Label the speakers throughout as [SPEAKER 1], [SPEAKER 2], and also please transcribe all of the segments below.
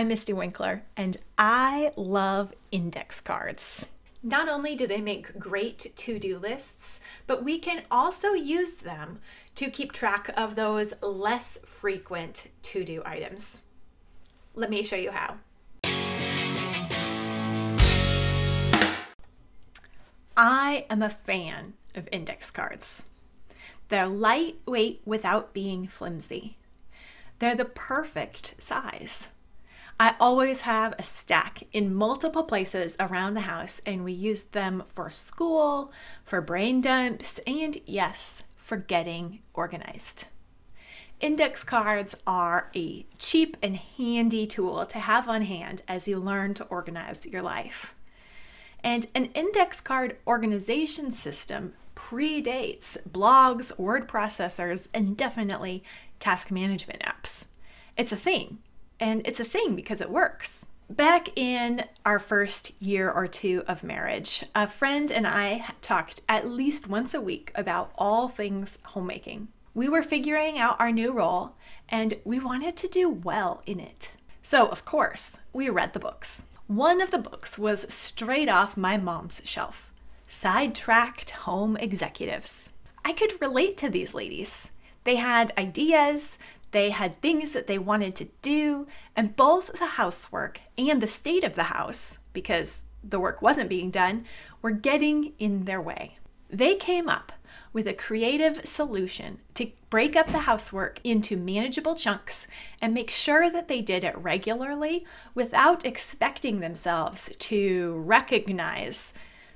[SPEAKER 1] I'm Mystie Winckler, and I love index cards. Not only do they make great to do lists, but we can also use them to keep track of those less frequent to do items. Let me show you how. I am a fan of index cards. They're lightweight without being flimsy. They're the perfect size. I always have a stack in multiple places around the house, and we use them for school, for brain dumps, and yes, for getting organized. Index cards are a cheap and handy tool to have on hand as you learn to organize your life. And an index card organization system predates blogs, word processors, and definitely task management apps. It's a thing, and it's a thing because it works. Back in our first year or two of marriage, a friend and I talked at least once a week about all things homemaking. We were figuring out our new role and we wanted to do well in it. So, of course, we read the books. One of the books was straight off my mom's shelf Sidetracked Home Executives. I could relate to these ladies. They had ideas, they had things that they wanted to do, and both the housework and the state of the house, because the work wasn't being done, were getting in their way. They came up with a creative solution to break up the housework into manageable chunks and make sure that they did it regularly without expecting themselves to recognize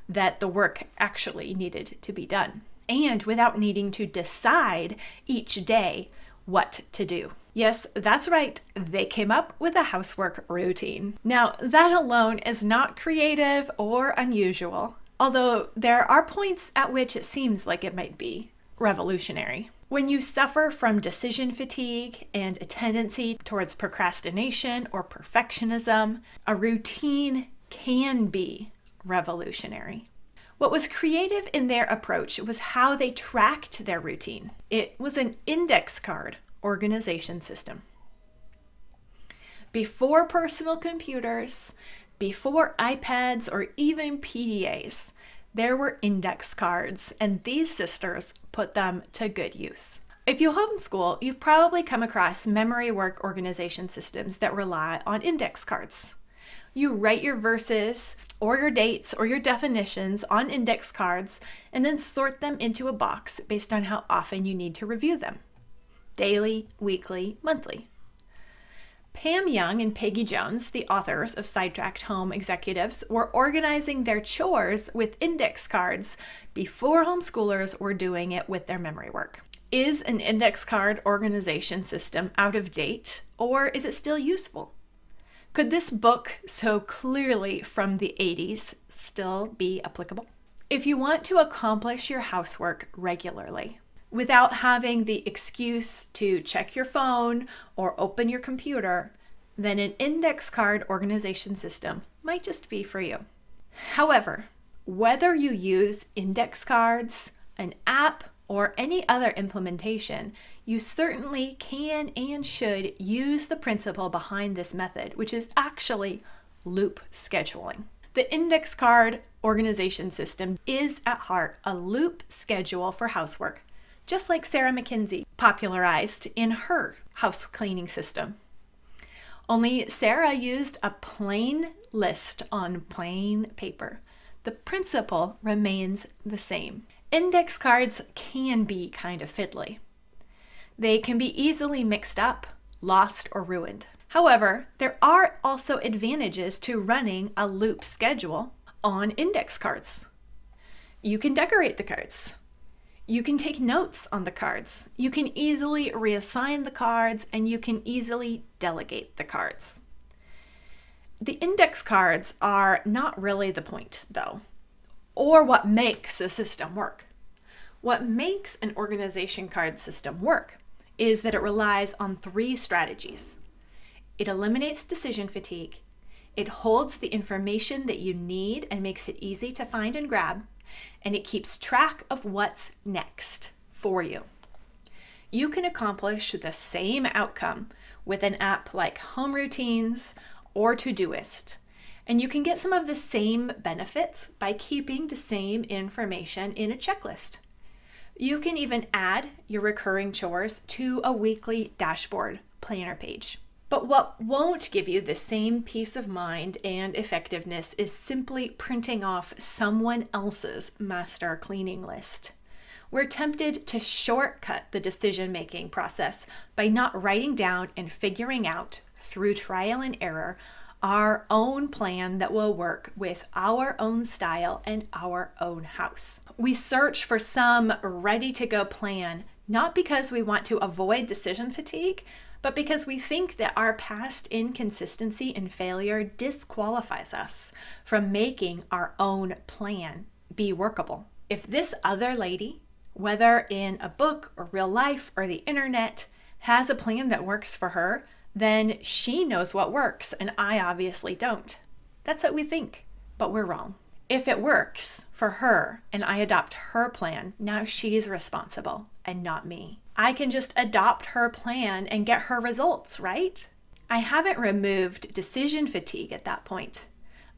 [SPEAKER 1] that the work actually needed to be done and without needing to decide each day what to do. Yes, that's right, they came up with a housework routine. Now, that alone is not creative or unusual although there are points at which it seems like it might be revolutionary. When you suffer from decision fatigue and a tendency towards procrastination or perfectionism, a routine can be revolutionary. What was creative in their approach was how they tracked their routine. It was an index card organization system. Before personal computers, before iPads or even PDAs, there were index cards, and these sisters put them to good use. If you homeschool, you've probably come across memory work organization systems that rely on index cards. You write your verses or your dates or your definitions on index cards and then sort them into a box based on how often you need to review them daily, weekly, monthly. Pam Young and Peggy Jones, the authors of Sidetracked Home Executives, were organizing their chores with index cards before homeschoolers were doing it with their memory work. Is an index card organization system out of date or is it still useful? Could this book, so clearly from the 80s, still be applicable? If you want to accomplish your housework regularly, without having the excuse to check your phone or open your computer, then an index card organization system might just be for you. However, whether you use index cards, an app, or any other implementation, you certainly can and should use the principle behind this method, which is actually loop scheduling. The index card organization system is at heart a loop schedule for housework just like Sarah Mackenzie popularized in her house cleaning system. Only Sarah used a plain list on plain paper. The principle remains the same. Index cards can be kind of fiddly. They can be easily mixed up, lost, or ruined. However, there are also advantages to running a loop schedule on index cards. You can decorate the cards. You can take notes on the cards. You can easily reassign the cards and you can easily delegate the cards. The index cards are not really the point, though, or what makes the system work. What makes an organization card system work is that it relies on three strategies it eliminates decision fatigue, it holds the information that you need and makes it easy to find and grab, and it keeps track of what's next for you. You can accomplish the same outcome with an app like Home Routines or Todoist. And you can get some of the same benefits by keeping the same information in a checklist. You can even add your recurring chores to a weekly dashboard planner page. But what won't give you the same peace of mind and effectiveness is simply printing off someone else's master cleaning list. We're tempted to shortcut the decision making process by not writing down and figuring out through trial and error our own plan that will work with our own style and our own house. We search for some ready to go plan, not because we want to avoid decision fatigue, but because we think that our past inconsistency and failure disqualifies us from making our own plan be workable. If this other lady, whether in a book or real life or the internet, has a plan that works for her, then she knows what works, and I obviously don't. That's what we think, but we're wrong. If it works for her and I adopt her plan, now she's responsible and not me. I can just adopt her plan and get her results, right? I haven't removed decision fatigue at that point.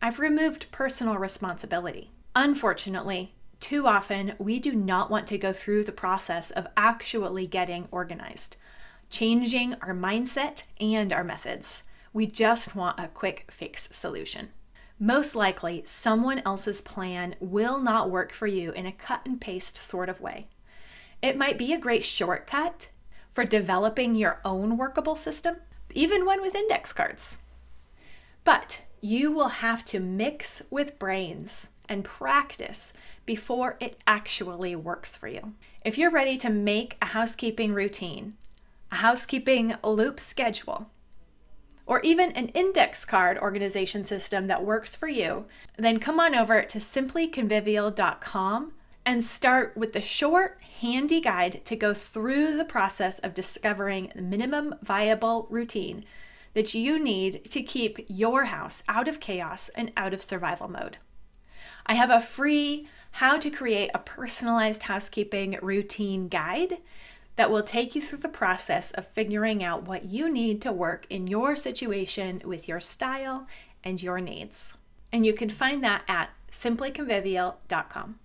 [SPEAKER 1] I've removed personal responsibility. Unfortunately, too often we do not want to go through the process of actually getting organized changing our mindset and our methods. We just want a quick fix solution. Most likely, someone else's plan will not work for you in a cut and paste sort of way. It might be a great shortcut for developing your own workable system, even one with index cards. But you will have to mix with brains and practice before it actually works for you. If you're ready to make a housekeeping routine a housekeeping loop schedule, or even an index card organization system that works for you, then come on over to simplyconvivial.com and start with the short, handy guide to go through the process of discovering the minimum viable routine that you need to keep your house out of chaos and out of survival mode. I have a free how to create a personalized housekeeping routine guide that will take you through the process of figuring out what you need to work in your situation with your style and your needs. And you can find that at simplyconvivial.com.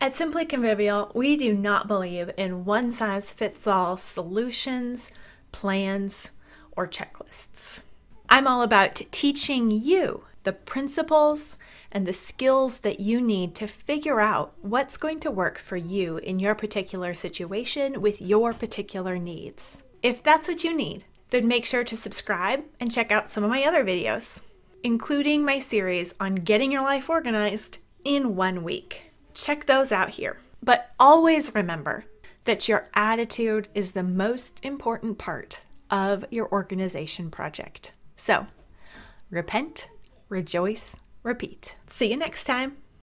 [SPEAKER 1] At Simply Convivial, we do not believe in one size fits all solutions, plans, or checklists. I'm all about teaching you the principles and the skills that you need to figure out what's going to work for you in your particular situation with your particular needs. If that's what you need, then make sure to subscribe and check out some of my other videos, including my series on getting your life organized in one week. Check those out here. But always remember that your attitude is the most important part of your organization project. So, repent, rejoice, repeat. See you next time.